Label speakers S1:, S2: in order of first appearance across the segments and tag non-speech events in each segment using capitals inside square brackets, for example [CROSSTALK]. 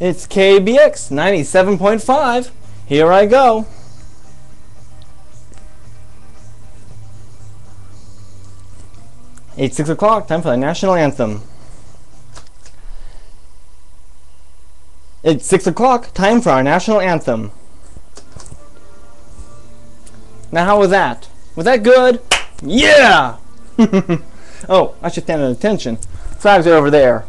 S1: It's KABX 97.5. Here I go. It's 6 o'clock, time for the national anthem. It's 6 o'clock, time for our national anthem. Now how was that? Was that good? Yeah! [LAUGHS] oh, I should stand at attention. Flags are over there.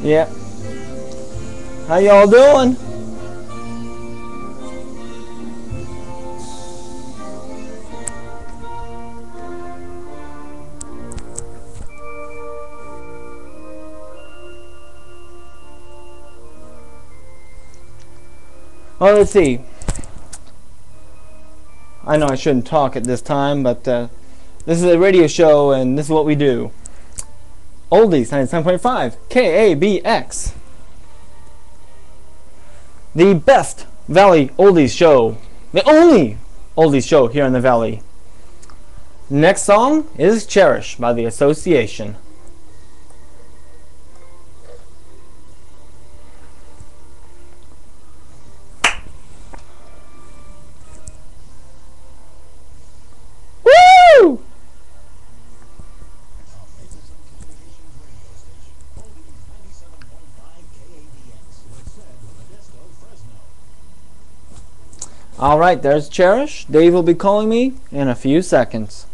S1: Yeah. How y'all doing? Well, let's see. I know I shouldn't talk at this time, but uh, this is a radio show and this is what we do. Oldies 97.5 KABX. The best Valley Oldies show. The only Oldies show here in the Valley. Next song is Cherish by the Association. All right, there's Cherish. Dave will be calling me in a few seconds.